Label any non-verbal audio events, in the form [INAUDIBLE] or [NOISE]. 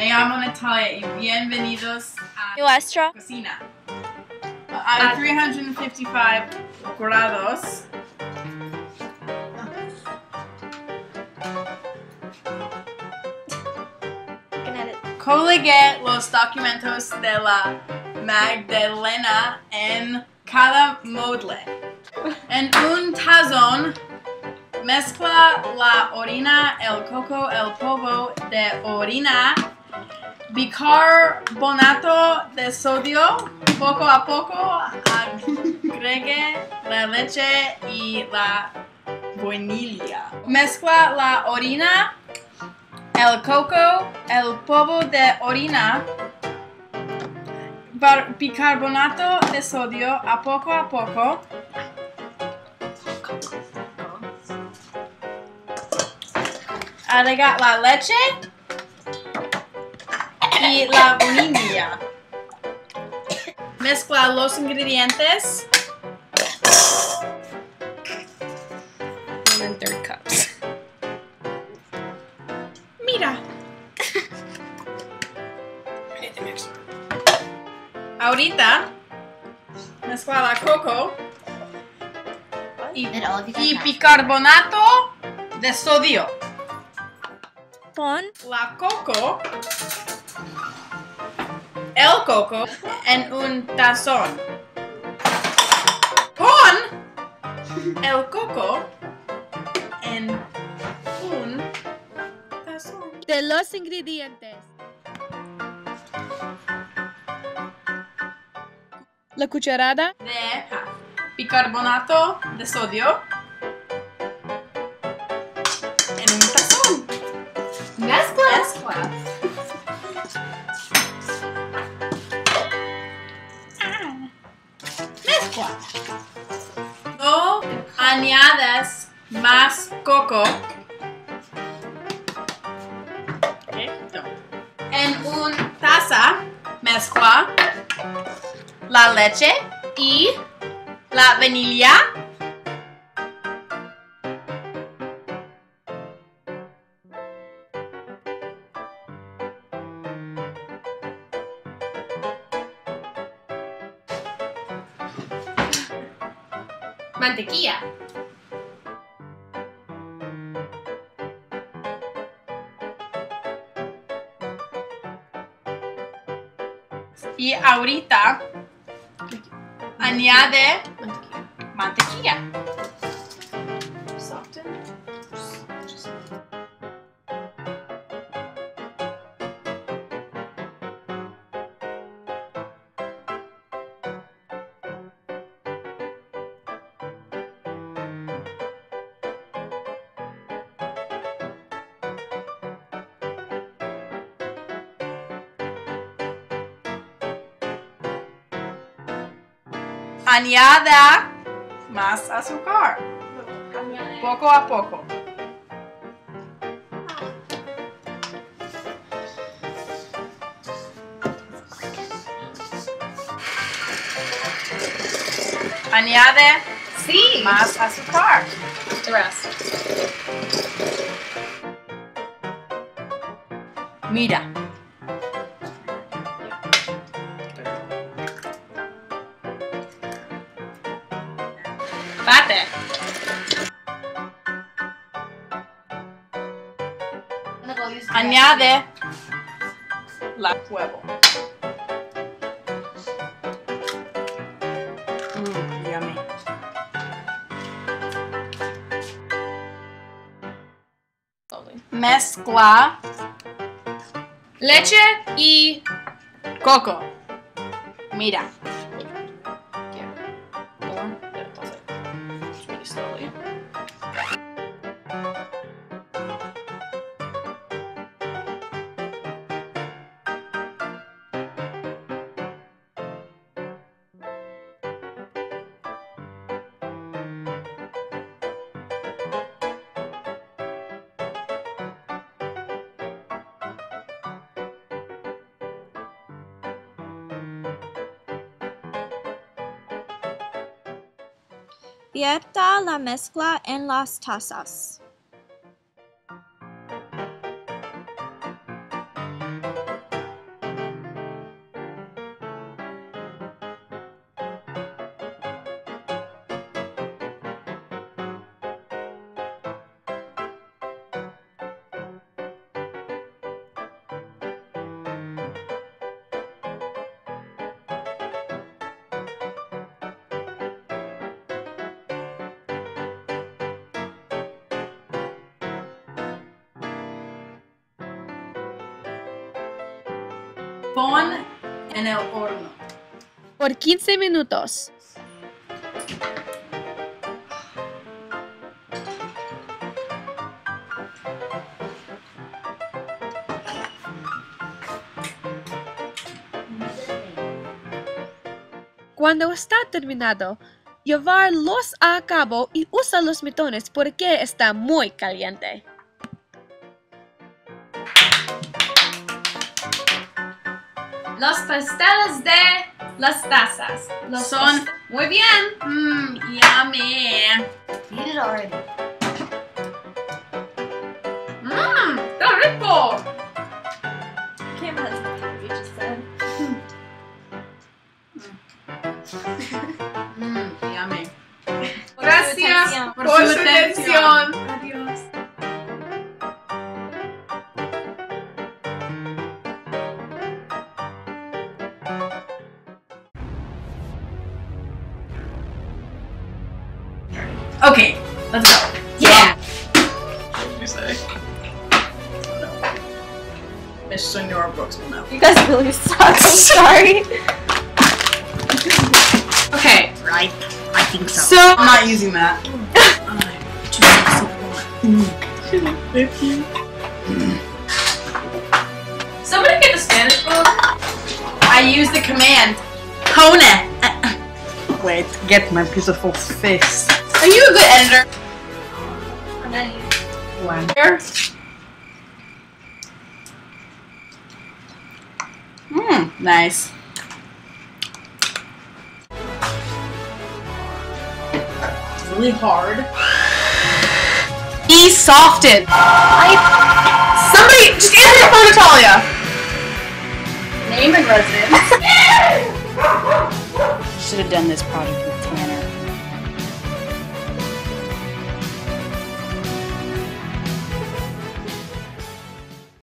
me llamo Natalia y bienvenidos a Nuestra cocina. A ah. 355 grados. Colgué los documentos de la Magdalena en cada modle. En un tazón mezcla la orina, el coco, el polvo de orina, bicarbonato de sodio. Poco a poco agregue la leche y la vainilla. Mezcla la orina, el coco, el polvo de orina, bicarbonato de sodio a poco a poco. Agrega la leche y la vainilla. Mezcla los ingredientes. one and third cups. Mira. Ahorita mezcla la coco y, y bicarbonato de sodio. Pon La coco, el coco en un tazón. Pon el coco en un tazón. de los ingredientes. La cucharada de bicarbonato de sodio No añades más coco. En una taza mezcla la leche y la vanilla. Mantequilla. Y ahorita añade mantequilla. Añada más azúcar. Poco a poco. Añade Sí. más azúcar. The rest. Mira. Añade la huevo. Mm, yummy. Mezcla leche y coco. Mira. slowly. Vierta la mezcla en las tazas. Pon en el horno. Por 15 minutos. Cuando está terminado, llevarlos a cabo y usa los metones porque está muy caliente. Los pasteles de las tazas. Los Son- Muy bien. Mmm, yummy. Eat it already. Mmm, está rico. Okay, let's go. Yeah. What you say. Miss Senora Brooks will know. You guys really suck. I'm [LAUGHS] sorry. Okay. Right? I think so. So, I'm not using that. Somebody get the Spanish book. I use the command. Hone Wait, get my beautiful face. Are you a good editor? Where? Mmm, nice. Really hard. Be softened. I. Somebody just answer the phone, Natalia. Name and residence. Should have done this project.